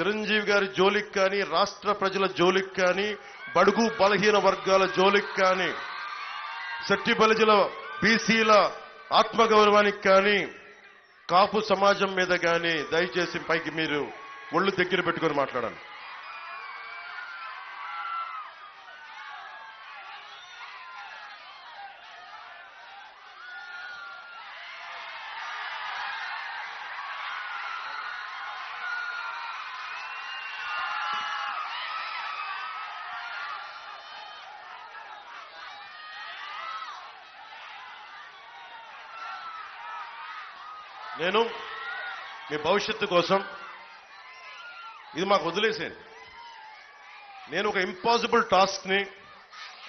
చిరంజీవి గారి జోలికి కానీ రాష్ట్ర ప్రజల జోలికి కానీ బడుగు బలహీన వర్గాల జోలికి కానీ శట్టి బలిజల బీసీల ఆత్మగౌరవానికి కానీ కాపు సమాజం మీద కానీ దయచేసి పైకి మీరు ఒళ్ళు దగ్గర పెట్టుకొని మాట్లాడాలి నేను మీ భవిష్యత్తు కోసం ఇది మాకు వదిలేసేయండి. నేను ఒక ఇంపాసిబుల్ టాస్క్ని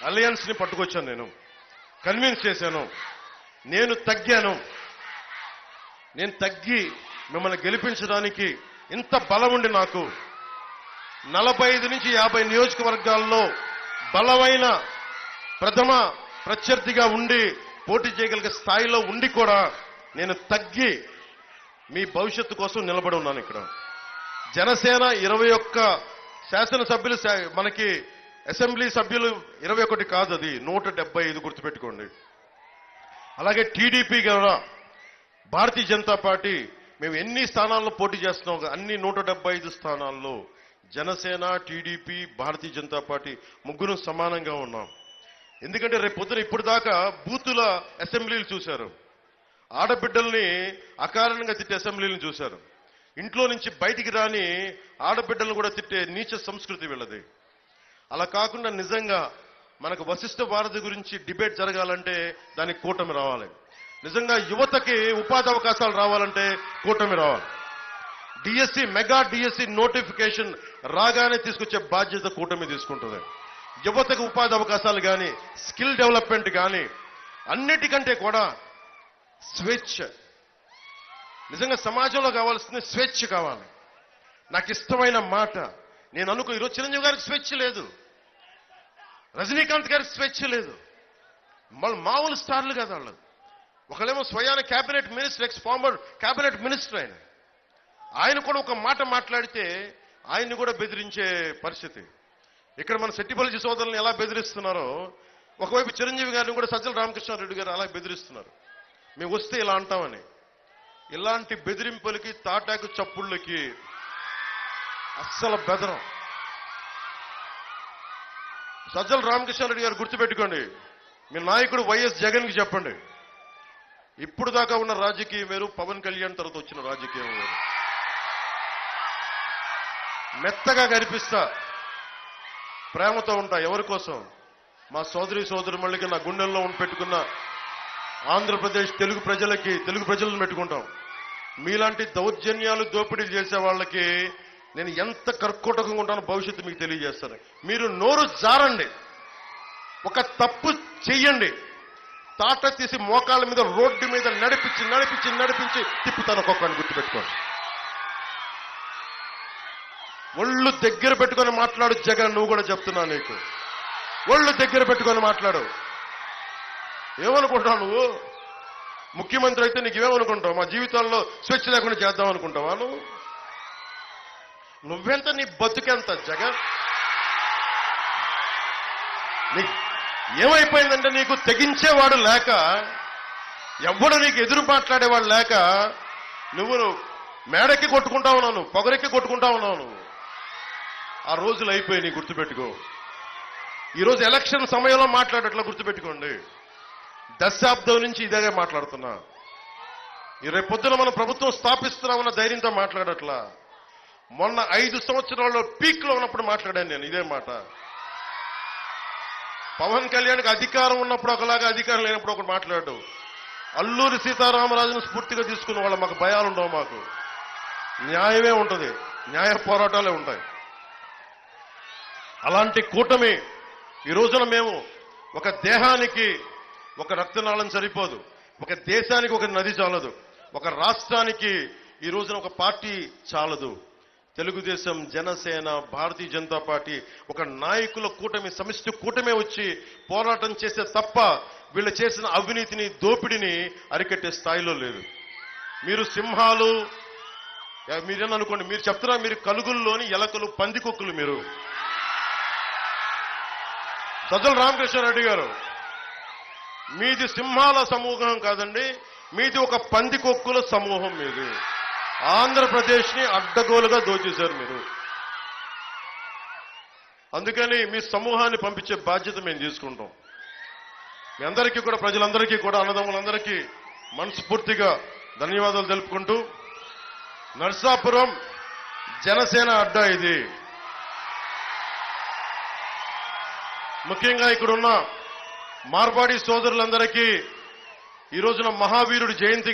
అలయన్స్ని పట్టుకొచ్చాను నేను. కన్విన్స్ చేశాను. నేను తగ్గాను. నేను తగ్గి మిమ్మల్ని గెలిపించడానికి ఇంత బలం ఉండి నాకు నలభై ఐదు నుంచి యాభై నియోజకవర్గాల్లో బలమైన ప్రథమ ప్రత్యర్థిగా ఉండి పోటీ చేయగలిగే స్థాయిలో ఉండి కూడా నేను తగ్గి మీ భవిష్యత్తు కోసం నిలబడి ఉన్నాను ఇక్కడ. జనసేన ఇరవై ఒక్క శాసనసభ్యులు శా- మనకి అసెంబ్లీ సభ్యులు ఇరవై ఒకటి కాదు అది నూట డెబ్బై ఐదు గుర్తుపెట్టుకోండి. అలాగే టీడీపీ కూడా భారతీయ జనతా పార్టీ మేము ఎన్ని స్థానాల్లో పోటీ చేస్తున్నాం? అన్ని నూట డెబ్బై ఐదు స్థానాల్లో జనసేన టీడీపీ భారతీయ జనతా పార్టీ ముగ్గురు సమానంగా ఉన్నాం. ఎందుకంటే రేపు పొద్దున ఇప్పుడు దాకా బూతుల అసెంబ్లీలు చూశారు. ఆడబిడ్డల్ని అకారణంగా తిట్టే అసెంబ్లీని చూశారు. ఇంట్లో నుంచి బయటికి రాని ఆడబిడ్డలను కూడా తిట్టే నీచ సంస్కృతి వీళ్ళది. అలా కాకుండా నిజంగా మనకు వశిష్ఠ భారతి గురించి డిబేట్ జరగాలంటే దానికి కూటమి రావాలి. నిజంగా యువతకి ఉపాధి అవకాశాలు రావాలంటే కూటమి రావాలి. డిఎస్సి మెగా డిఎస్సి నోటిఫికేషన్ రాగానే తీసుకొచ్చే బాధ్యత కూటమి తీసుకుంటుంది. యువతకు ఉపాధి అవకాశాలు కానీ స్కిల్ డెవలప్మెంట్ కానీ అన్నిటికంటే కూడా స్వేచ్ఛ. నిజంగా సమాజంలో కావాల్సింది స్వేచ్ఛ కావాలి. నాకు ఇష్టమైన మాట. నేను అనుకో ఈరోజు చిరంజీవి గారికి స్వేచ్ఛ లేదు. రజనీకాంత్ గారికి స్వేచ్ఛ లేదు. మళ్ళీ మామూలు స్టార్లు కదా వాళ్ళు. ఒకళ్ళేమో స్వయాన cabinet minister ex former cabinet minister ఆయన. ఆయన కూడా ఒక మాట మాట్లాడితే ఆయన్ని కూడా బెదిరించే పరిస్థితి. ఇక్కడ మన శెట్టిపల్లి సోదరులను ఎలా బెదిరిస్తున్నారో ఒకవైపు చిరంజీవి గారిని కూడా సజ్జల రామకృష్ణారెడ్డి గారు అలా బెదిరిస్తున్నారు. మేము వస్తే ఇలా అంటామని. ఇలాంటి బెదిరింపులకి తాటాకు చప్పుళ్ళకి అస్సలు బెదరం సజ్జల రామకృష్ణారెడ్డి గారు గుర్తుపెట్టుకోండి. మీ నాయకుడు వైఎస్ జగన్కి చెప్పండి. ఇప్పుడు దాకా ఉన్న రాజకీయం వేరు పవన్ కళ్యాణ్ తర్వాత వచ్చిన రాజకీయం వేరు. మెత్తగా కనిపిస్తా. ప్రేమతో ఉంటా ఎవరి కోసం? మా సోదరి సోదరు మళ్ళీ నా గుండెల్లో ఉండి పెట్టుకున్న ఆంధ్రప్రదేశ్ తెలుగు ప్రజలకి తెలుగు ప్రజలను పెట్టుకుంటాం. మీలాంటి దౌర్జన్యాలు దోపిడీలు చేసే వాళ్ళకి నేను ఎంత కర్కోటకంగా ఉంటానో భవిష్యత్తు మీకు తెలియజేస్తాను. మీరు నోరు జారండి. ఒక తప్పు చెయ్యండి. తాట తీసి మోకాళ్ళ మీద రోడ్డు మీద నడిపించి నడిపించి నడిపించి తిప్పుతాను ఒక్కొక్కరిని గుర్తుపెట్టుకోండి. ఒళ్ళు దగ్గర పెట్టుకొని మాట్లాడు జగన్ నువ్వు కూడా చెప్తున్నా నీకు. ఒళ్ళు దగ్గర పెట్టుకొని మాట్లాడు. ఏమనుకుంటావు నువ్వు? ముఖ్యమంత్రి అయితే నీకు ఏమనుకుంటావు మా జీవితాల్లో స్వేచ్ఛ లేకుండా చేద్దాం అనుకుంటావా నువ్వు? నువ్వెంత నీ బతుకెంత జగన్? నీ ఏమైపోయిందంటే నీకు తెగించేవాడు లేక ఎవ్వడు నీకు ఎదురు మాట్లాడేవాడు లేక నువ్వు మేడెక్కి కొట్టుకుంటా ఉన్నావు నువ్వు పొగరెక్కి కొట్టుకుంటా ఉన్నావు నువ్వు. ఆ రోజులు అయిపోయి నీ గుర్తుపెట్టుకో. ఈరోజు ఎలక్షన్ సమయంలో మాట్లాడట్లా గుర్తుపెట్టుకోండి. దశాబ్దం నుంచి ఇదే మాట్లాడుతున్నా. ఈ రేపు పొద్దున మనం ప్రభుత్వం స్థాపిస్తున్నామన్న ధైర్యంతో మాట్లాడట్లా. మొన్న ఐదు సంవత్సరాల్లో పీక్లో ఉన్నప్పుడు మాట్లాడాను నేను ఇదే మాట. పవన్ కళ్యాణ్కి అధికారం ఉన్నప్పుడు ఒకలాగా అధికారం లేనప్పుడు ఒకటి మాట్లాడు. అల్లూరి సీతారామరాజును స్ఫూర్తిగా తీసుకున్న వాళ్ళ మాకు భయాలు ఉండవు మాకు. న్యాయమే ఉంటుంది. న్యాయ పోరాటాలే ఉంటాయి. అలాంటి కూటమి ఈ రోజున మేము ఒక దేహానికి ఒక రక్తనాళం సరిపోదు. ఒక దేశానికి ఒక నది చాలదు. ఒక రాష్ట్రానికి ఈ రోజున ఒక పార్టీ చాలదు. తెలుగుదేశం జనసేన భారతీయ జనతా పార్టీ ఒక నాయకుల కూటమి సమిష్టి కూటమే వచ్చి పోరాటం చేస్తే తప్ప వీళ్ళు చేసిన అవినీతిని దోపిడిని అరికట్టే స్థాయిలో లేదు. మీరు సింహాలు మీరేననుకోండి మీరు చెప్తున్నా మీరు కలుగుల్లోని ఎలకలు పందికొక్కులు మీరు. సజ్జల రామకృష్ణారెడ్డి గారు మీది సింహాల సమూహం కాదండి మీది ఒక పందికొక్కుల సమూహం మీది. ఆంధ్రప్రదేశ్ని అడ్డగోలుగా దోచేశారు మీరు. అందుకని మీ సమూహాన్ని పంపించే బాధ్యత మేము తీసుకుంటాం. మీ అందరికీ కూడా ప్రజలందరికీ కూడా అన్నదమ్ములందరికీ మనస్ఫూర్తిగా ధన్యవాదాలు తెలుపుకుంటూ నర్సాపురం జనసేన అడ్డా ఇది. ముఖ్యంగా ఇక్కడున్న మార్వాడి సోదరులందరికీ ఈ రోజున మహావీరుడి జయంతి